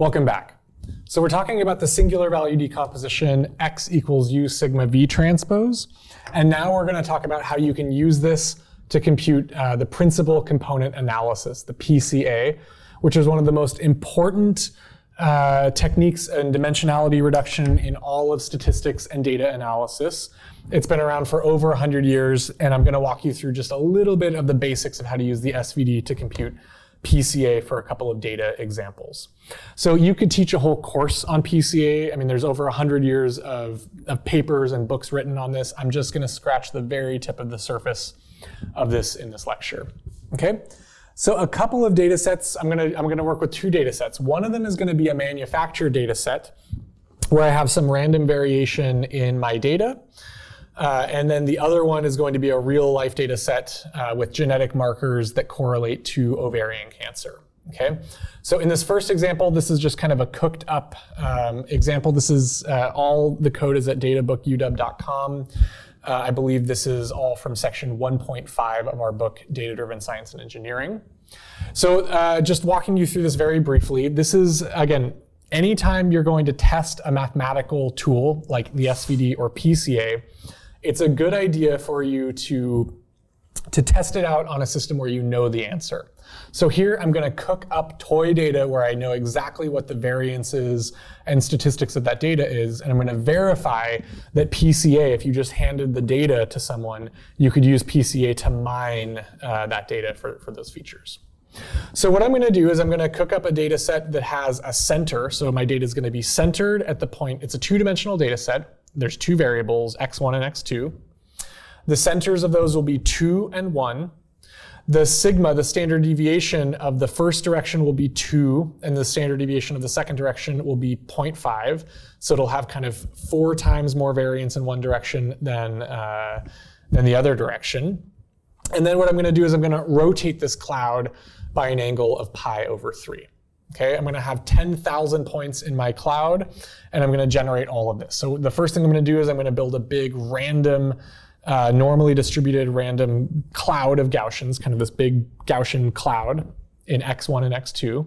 Welcome back. So we're talking about the singular value decomposition x equals u sigma v transpose. And now we're going to talk about how you can use this to compute uh, the principal component analysis, the PCA, which is one of the most important uh, techniques and dimensionality reduction in all of statistics and data analysis. It's been around for over 100 years, and I'm going to walk you through just a little bit of the basics of how to use the SVD to compute PCA for a couple of data examples. So you could teach a whole course on PCA. I mean, there's over 100 years of, of papers and books written on this. I'm just going to scratch the very tip of the surface of this in this lecture. Okay? So a couple of data sets, I'm going to I'm going to work with two data sets. One of them is going to be a manufactured data set where I have some random variation in my data. Uh, and then the other one is going to be a real life data set uh, with genetic markers that correlate to ovarian cancer. Okay, so in this first example, this is just kind of a cooked up um, example. This is uh, all the code is at databookuw.com. Uh, I believe this is all from section 1.5 of our book, Data Driven Science and Engineering. So uh, just walking you through this very briefly, this is, again, anytime you're going to test a mathematical tool like the SVD or PCA, it's a good idea for you to, to test it out on a system where you know the answer. So here I'm going to cook up toy data where I know exactly what the variances and statistics of that data is, and I'm going to verify that PCA, if you just handed the data to someone, you could use PCA to mine uh, that data for, for those features. So what I'm going to do is I'm going to cook up a data set that has a center. So my data is going to be centered at the point. It's a two-dimensional data set there's two variables, x1 and x2. The centers of those will be 2 and 1. The sigma, the standard deviation of the first direction will be 2, and the standard deviation of the second direction will be 0.5. So it'll have kind of four times more variance in one direction than, uh, than the other direction. And then what I'm going to do is I'm going to rotate this cloud by an angle of pi over 3. Okay, I'm gonna have 10,000 points in my cloud, and I'm gonna generate all of this. So the first thing I'm gonna do is I'm gonna build a big random, uh, normally distributed random cloud of Gaussians, kind of this big Gaussian cloud in x1 and x2.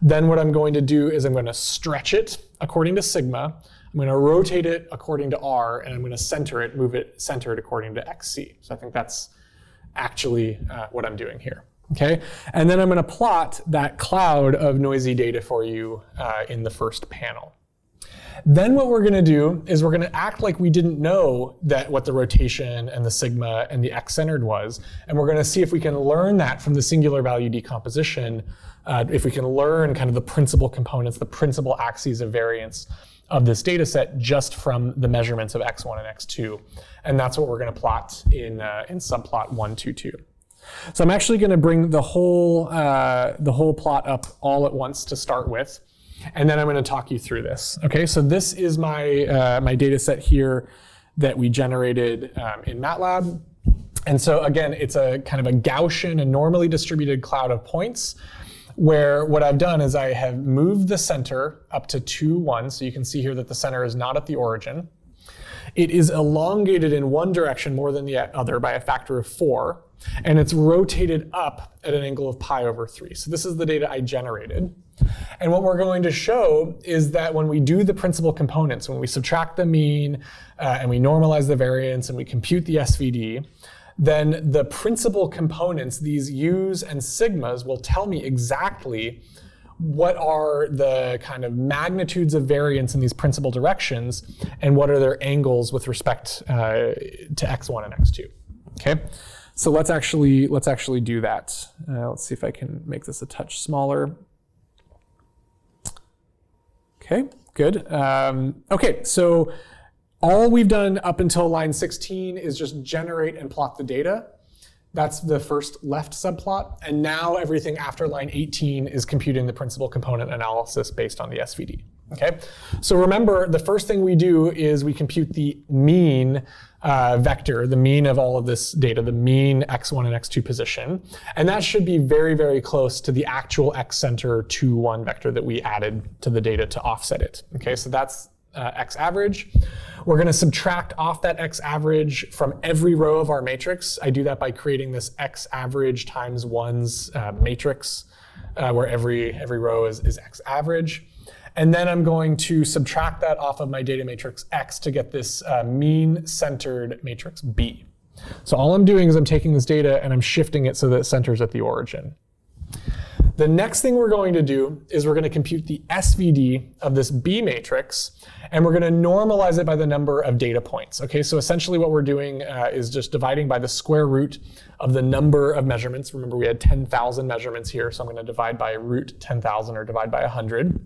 Then what I'm going to do is I'm gonna stretch it according to sigma, I'm gonna rotate it according to r, and I'm gonna center it, move it centered according to xc. So I think that's actually uh, what I'm doing here. Okay, and then I'm going to plot that cloud of noisy data for you uh, in the first panel. Then what we're going to do is we're going to act like we didn't know that what the rotation and the sigma and the x-centered was, and we're going to see if we can learn that from the singular value decomposition, uh, if we can learn kind of the principal components, the principal axes of variance of this data set just from the measurements of x1 and x2. And that's what we're going to plot in, uh, in subplot 122. So I'm actually going to bring the whole, uh, the whole plot up all at once to start with. And then I'm going to talk you through this. Okay, so this is my, uh, my data set here that we generated um, in MATLAB. And so again, it's a kind of a Gaussian and normally distributed cloud of points where what I've done is I have moved the center up to 2, 1. So you can see here that the center is not at the origin. It is elongated in one direction more than the other by a factor of 4 and it's rotated up at an angle of pi over 3. So this is the data I generated. And what we're going to show is that when we do the principal components, when we subtract the mean uh, and we normalize the variance and we compute the SVD, then the principal components, these u's and sigmas, will tell me exactly what are the kind of magnitudes of variance in these principal directions and what are their angles with respect uh, to x1 and x2. Okay. So let's actually let's actually do that. Uh, let's see if I can make this a touch smaller. Okay, good. Um, okay, so all we've done up until line 16 is just generate and plot the data. That's the first left subplot. And now everything after line 18 is computing the principal component analysis based on the SVD. Okay, so remember the first thing we do is we compute the mean uh, vector, the mean of all of this data, the mean x1 and x2 position. And that should be very, very close to the actual x center 2, 1 vector that we added to the data to offset it. Okay, so that's uh, x average. We're going to subtract off that x average from every row of our matrix. I do that by creating this x average times 1's uh, matrix, uh, where every, every row is, is x average. And then I'm going to subtract that off of my data matrix X to get this uh, mean centered matrix B. So all I'm doing is I'm taking this data and I'm shifting it so that it centers at the origin. The next thing we're going to do is we're going to compute the SVD of this B matrix, and we're going to normalize it by the number of data points. Okay, so essentially what we're doing uh, is just dividing by the square root of the number of measurements. Remember, we had 10,000 measurements here, so I'm going to divide by root 10,000 or divide by 100.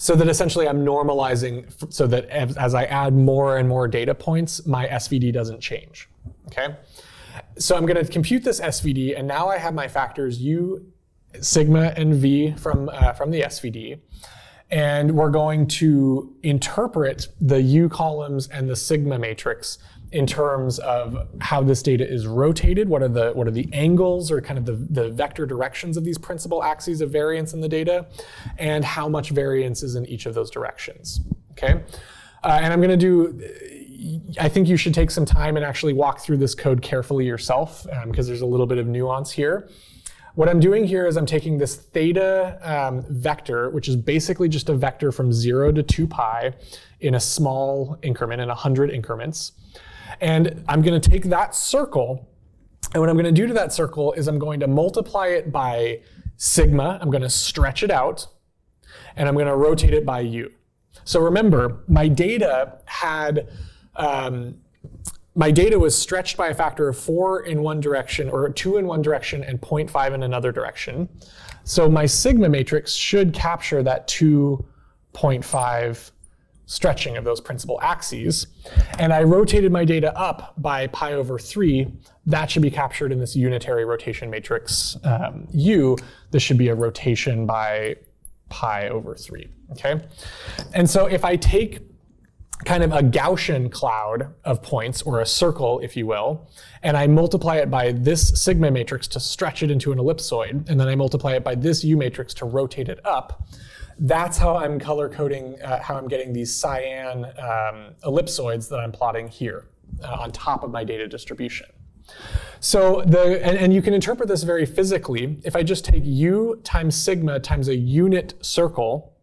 So that essentially I'm normalizing so that as, as I add more and more data points, my SVD doesn't change. Okay. So I'm going to compute this SVD, and now I have my factors u sigma and v from, uh, from the SVD. And we're going to interpret the U columns and the sigma matrix in terms of how this data is rotated, what are the, what are the angles or kind of the, the vector directions of these principal axes of variance in the data, and how much variance is in each of those directions, okay? Uh, and I'm gonna do, I think you should take some time and actually walk through this code carefully yourself, because um, there's a little bit of nuance here. What I'm doing here is I'm taking this theta um, vector, which is basically just a vector from 0 to 2 pi in a small increment, in 100 increments. And I'm going to take that circle, and what I'm going to do to that circle is I'm going to multiply it by sigma. I'm going to stretch it out, and I'm going to rotate it by u. So remember, my data had um, my data was stretched by a factor of four in one direction, or two in one direction, and 0.5 in another direction. So my sigma matrix should capture that 2.5 stretching of those principal axes. And I rotated my data up by pi over 3. That should be captured in this unitary rotation matrix um, U. This should be a rotation by pi over 3. Okay? And so if I take kind of a Gaussian cloud of points, or a circle, if you will, and I multiply it by this sigma matrix to stretch it into an ellipsoid, and then I multiply it by this U matrix to rotate it up, that's how I'm color coding, uh, how I'm getting these cyan um, ellipsoids that I'm plotting here uh, on top of my data distribution. So the, and, and you can interpret this very physically. If I just take U times sigma times a unit circle,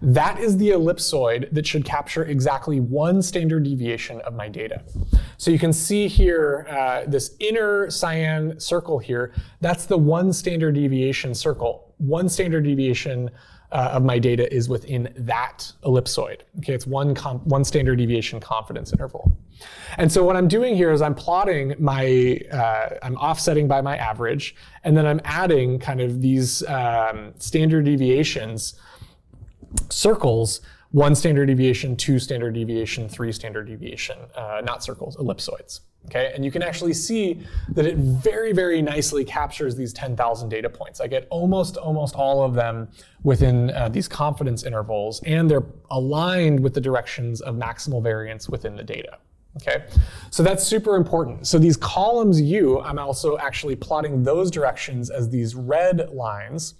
that is the ellipsoid that should capture exactly one standard deviation of my data. So you can see here, uh, this inner cyan circle here, that's the one standard deviation circle. One standard deviation uh, of my data is within that ellipsoid. Okay, it's one, one standard deviation confidence interval. And so what I'm doing here is I'm plotting my, uh, I'm offsetting by my average, and then I'm adding kind of these um, standard deviations circles, one standard deviation, two standard deviation, three standard deviation, uh, not circles, ellipsoids. Okay, and you can actually see that it very, very nicely captures these 10,000 data points. I get almost, almost all of them within uh, these confidence intervals, and they're aligned with the directions of maximal variance within the data. Okay, so that's super important. So these columns U, I'm also actually plotting those directions as these red lines.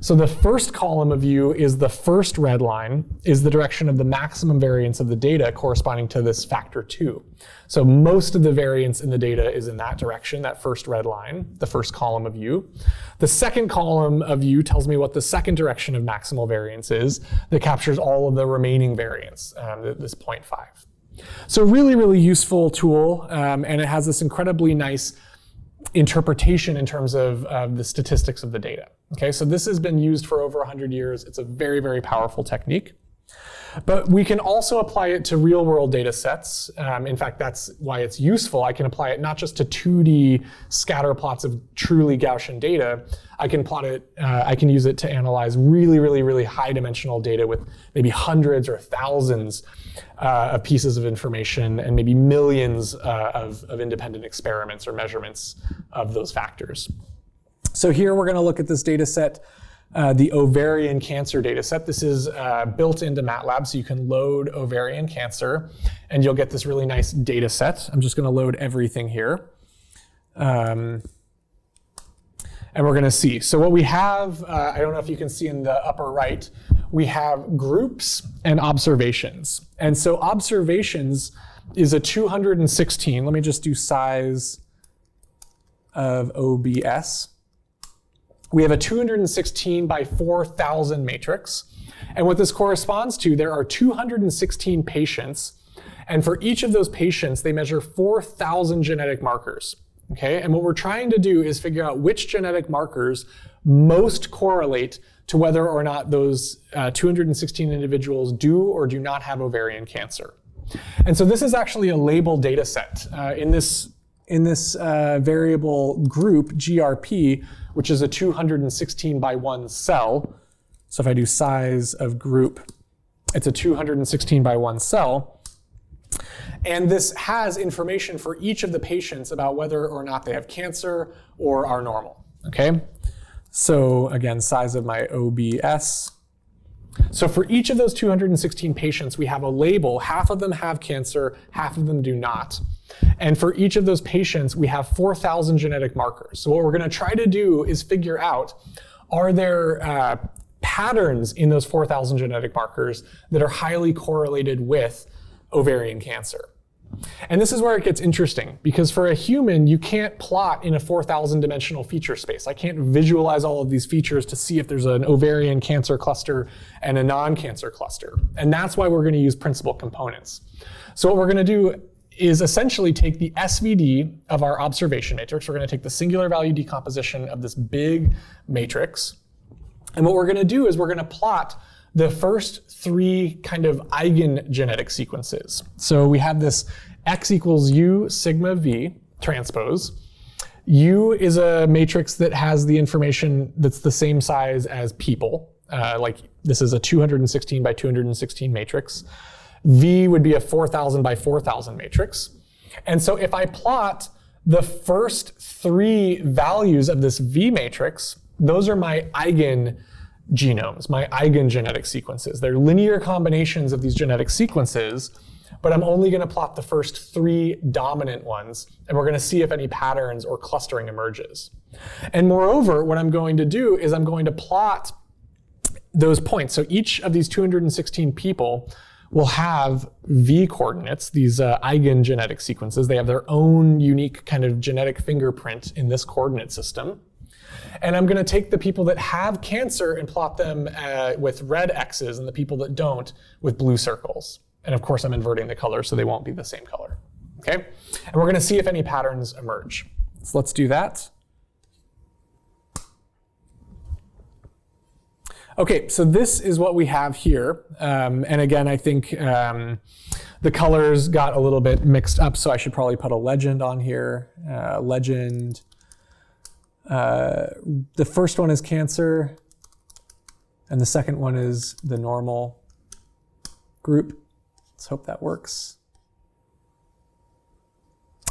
So the first column of U is the first red line, is the direction of the maximum variance of the data corresponding to this factor two. So most of the variance in the data is in that direction, that first red line, the first column of U. The second column of U tells me what the second direction of maximal variance is that captures all of the remaining variance, um, this 0.5. So really, really useful tool, um, and it has this incredibly nice interpretation in terms of, of the statistics of the data. Okay, so this has been used for over 100 years. It's a very, very powerful technique. But we can also apply it to real world data sets. Um, in fact, that's why it's useful. I can apply it not just to 2D scatter plots of truly Gaussian data. I can plot it, uh, I can use it to analyze really, really, really high dimensional data with maybe hundreds or thousands uh, of pieces of information and maybe millions uh, of, of independent experiments or measurements of those factors. So here we're going to look at this data set uh, the ovarian cancer data set. This is uh, built into MATLAB, so you can load ovarian cancer, and you'll get this really nice data set. I'm just going to load everything here. Um, and we're going to see. So what we have, uh, I don't know if you can see in the upper right, we have groups and observations. And so observations is a 216. Let me just do size of OBS. We have a 216 by 4,000 matrix. And what this corresponds to, there are 216 patients. And for each of those patients, they measure 4,000 genetic markers. Okay, and what we're trying to do is figure out which genetic markers most correlate to whether or not those uh, 216 individuals do or do not have ovarian cancer. And so this is actually a label data set. Uh, in this, in this uh, variable group, GRP, which is a 216 by 1 cell, so if I do size of group, it's a 216 by 1 cell. And this has information for each of the patients about whether or not they have cancer or are normal. Okay? So again, size of my OBS. So for each of those 216 patients, we have a label. Half of them have cancer, half of them do not. And for each of those patients, we have 4,000 genetic markers. So what we're going to try to do is figure out, are there uh, patterns in those 4,000 genetic markers that are highly correlated with ovarian cancer. And this is where it gets interesting because for a human, you can't plot in a 4,000 dimensional feature space. I can't visualize all of these features to see if there's an ovarian cancer cluster and a non-cancer cluster. And that's why we're going to use principal components. So what we're going to do is essentially take the SVD of our observation matrix. We're going to take the singular value decomposition of this big matrix. And what we're going to do is we're going to plot the first three kind of eigengenetic sequences. So we have this x equals u sigma v transpose. U is a matrix that has the information that's the same size as people. Uh, like this is a 216 by 216 matrix. V would be a 4,000 by 4,000 matrix. And so if I plot the first three values of this V matrix, those are my eigen genomes, my eigengenetic sequences. They're linear combinations of these genetic sequences, but I'm only going to plot the first three dominant ones, and we're going to see if any patterns or clustering emerges. And moreover, what I'm going to do is I'm going to plot those points. So each of these 216 people will have V coordinates, these uh, eigengenetic sequences. They have their own unique kind of genetic fingerprint in this coordinate system. And I'm going to take the people that have cancer and plot them uh, with red X's and the people that don't with blue circles. And of course, I'm inverting the color so they won't be the same color. Okay? And we're going to see if any patterns emerge. So let's do that. Okay, so this is what we have here. Um, and again, I think um, the colors got a little bit mixed up, so I should probably put a legend on here. Uh, legend uh, the first one is cancer, and the second one is the normal group. Let's hope that works.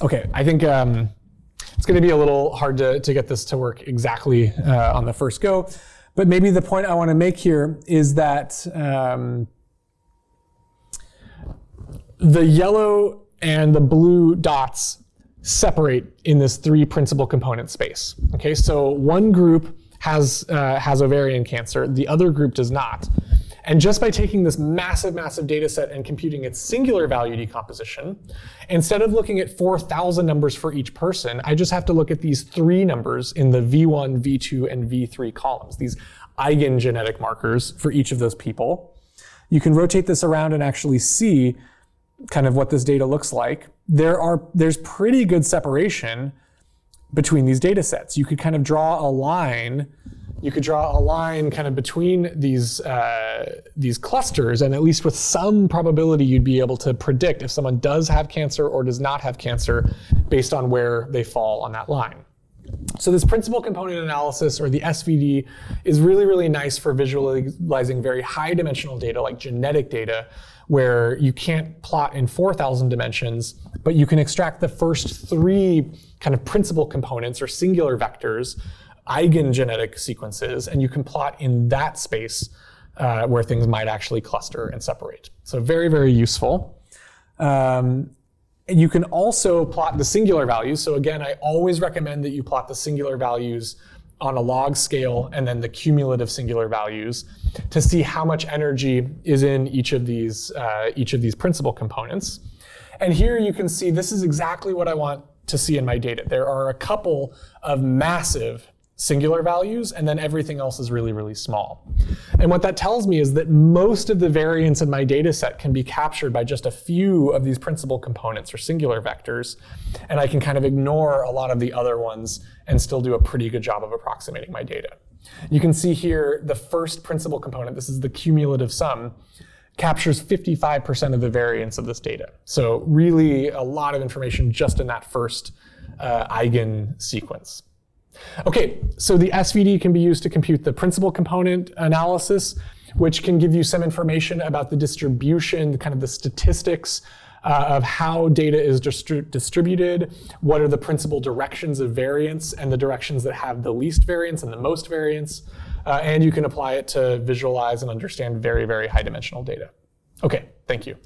Okay, I think um, it's going to be a little hard to, to get this to work exactly uh, on the first go. But maybe the point I want to make here is that um, the yellow and the blue dots separate in this three principal component space. Okay, so one group has, uh, has ovarian cancer, the other group does not. And just by taking this massive, massive data set and computing its singular value decomposition, instead of looking at 4,000 numbers for each person, I just have to look at these three numbers in the V1, V2, and V3 columns, these eigengenetic markers for each of those people. You can rotate this around and actually see kind of what this data looks like, there are there's pretty good separation between these data sets. You could kind of draw a line. You could draw a line kind of between these uh, these clusters, and at least with some probability, you'd be able to predict if someone does have cancer or does not have cancer based on where they fall on that line. So this principal component analysis, or the SVD, is really, really nice for visualizing very high dimensional data like genetic data where you can't plot in 4,000 dimensions, but you can extract the first three kind of principal components or singular vectors, eigengenetic sequences, and you can plot in that space uh, where things might actually cluster and separate. So very, very useful. Um, you can also plot the singular values. So again, I always recommend that you plot the singular values on a log scale and then the cumulative singular values to see how much energy is in each of these, uh, each of these principal components. And here you can see this is exactly what I want to see in my data. There are a couple of massive singular values, and then everything else is really, really small. And what that tells me is that most of the variance in my data set can be captured by just a few of these principal components or singular vectors, and I can kind of ignore a lot of the other ones and still do a pretty good job of approximating my data. You can see here the first principal component, this is the cumulative sum, captures 55% of the variance of this data. So really a lot of information just in that first uh, eigen sequence. Okay, so the SVD can be used to compute the principal component analysis, which can give you some information about the distribution, kind of the statistics uh, of how data is distri distributed, what are the principal directions of variance, and the directions that have the least variance and the most variance. Uh, and you can apply it to visualize and understand very, very high dimensional data. Okay, thank you.